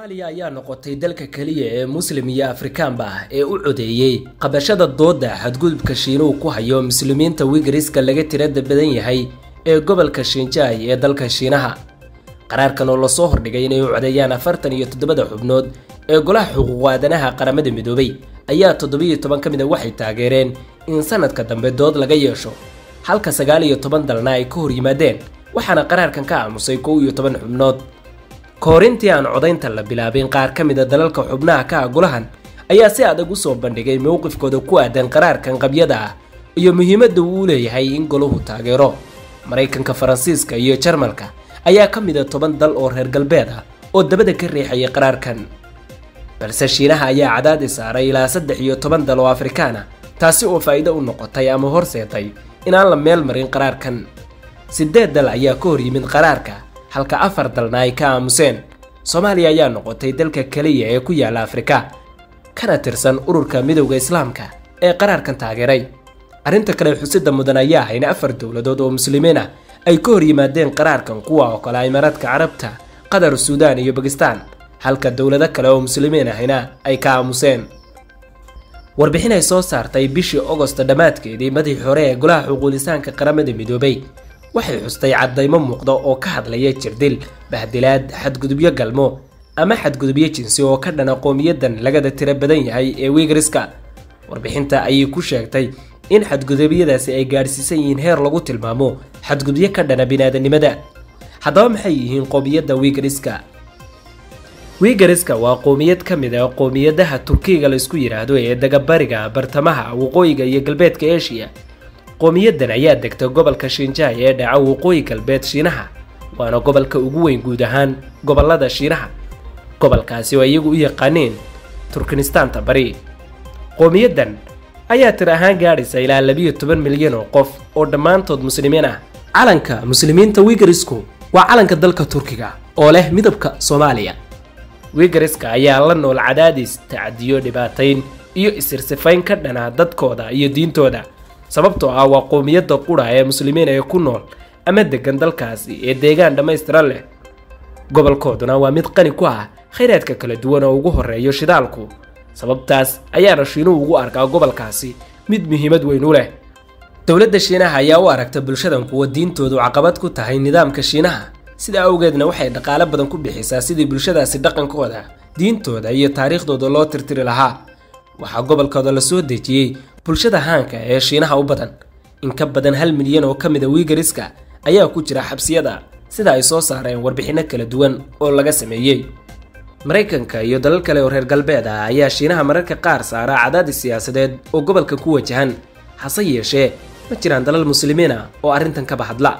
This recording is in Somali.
soomaaliya ayaa noqotay dalka keliya ee muslim iyo afrikaanba ah ee u codeeyey qabashada dooda xadgudubka shiinuhu ku hayo muslimiinta wigariska laga tirada badan yahay ee gobolka shinjaay ee dalka shiinaha. Qaraarkan oo la soo hordhigay inay u codeeyaan afartan iyo toddobada xubnood ee golaha xuquuq aadanaha qaramada midoobay ayaa toddobiyo toban ka mid a waxay taageereen in sanadka dambe dood laga yeesho. Halka sagaal iyo toban dalna ay ka hor yimaadeen waxaana qaraarkan ka aamusay kow iyo toban xubnood koorintii aan codaynta la bilaabin qaar ka mid a dalalka xubnaha ka ah golahan ayaa si adag u soo bandhigay mowqifkooda ku aadan qaraarkan qabyada ah iyo muhiimadda uu leeyahay in golahu taageero. Maraykanka faransiiska iyo jarmalka ayaa ka mid a toban dal oo reer galbeed ah oo dabada ka riixayay qaraarkan. Balse shiinaha ayaa cadaadi saaray ilaa saddex iyo toban dal oo afrikaan ah taasi oo faa'iido u noqotay ama horseetay inaan la meel marin qaraarkan. Siddeed dal ayaa ka hor yimid qaraarka halka afar dalna ay ka aamuseen. Soomaaliya ayaa noqotay dalka keliya ee ku yaalla afrika kana tirsan ururka midowda islaamka ee qaraarkan taageeray. Arrinta kale xusida mudan ayaa ah afar dowladood oo muslimiin ah ay ka hor yimaadeen qaraarkan kuwa oo kale imaaraadka carabta qatar suudaan iyo bakistaan halka dowlado kale oo muslimiin ahina ay ka aamuseen. Warbixin ay soo saartay bishii ogosta dhammaadkeedii madaxii hore ee golaha xuquulisaanka qaramada midoobay waxay xustay caddaymo muuqda oo ka hadlaya jirdil bahdilaad xadgudubyo galmo ama xadgudubyo jinsi oo ka dhana qowmiyadan lagada tiro badan yahay ee wigariska warbixinta ayay ku sheegtay in xadgudubyadaasi ay gaadhsiisan yihiin heer lagu tilmaamo xadgudubyo ka dhana biniaadanimada haddaba maxay yihiin qowmiyadda wigariska wigariska waa qowmiyad ka mid a qowmiyadaha turkiga laysku yidhaahdo ee degabariga bartamaha waqooyiga iyo galbeedka eshiya qowmiyadan ayaa degta gobolka shinjaay ee dhaca waqooyi galbeed shiinaha waana gobolka ugu weyn guud ahaan gobollada shiinaha. Gobolkaasi oo iyagu u yaqaaneen turkinistaanta bari. Qowmiyadan ayaa tir ahaan gaadhaysa ilaa labiyo toban milyan oo qof oo dhammaantood muslimiin ah. Calanka muslimiinta wigarisku waa calanka dalka turkiga oo leh midabka soomaaliya. Wigariska ayaa la nool cadaadis tacadiyo dhibaatayn iyo isirsifayn ka dhana dadkooda iyo diintooda sababtoo ah waa qowmiyadda qudha ee muslimiin ee ku nool ama degan dalkaasi ee deegaan dhammaystiran leh. Gobolkooduna waa mid qani ku ah khayraadka kala duwan oo ugu horreeyo shidaalku. Sababtaas ayaana shiinuhu ugu arkaa gobolkaasi mid muhiimad weyn u leh. Dowladda shiinaha ayaa u aragta bulshadan kuwa diintoodu caqabad ku tahay nidaamka shiinaha. Sidaa awgeedna waxay dhaqaale badan ku bixisaa sidii bulshadaasi dhaqankooda diintooda iyo taariikhdooda loo tirtiri lahaa. Waxaa gobolkooda la soo dejiyey bulshada haanka ee shiinaha u badan. In ka badan hal milyan oo ka mid a wigariska ayaa ku jira xabsiyada sida ay soo saareen warbixinno kala duwan oo laga sameeyey. Maraykanka iyo dalal kale oo reer galbeed ah ayaa shiinaha mararka qaar saara cadaadis siyaasadeed oo gobolka ku wajahan hase yeeshee ma jiraan dalal muslimiin ah oo arrintan ka bahadla